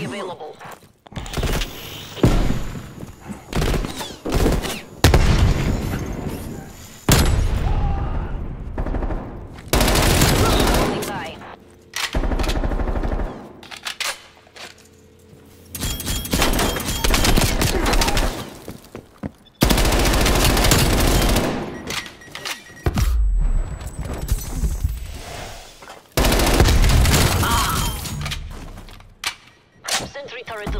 available. Sentry turret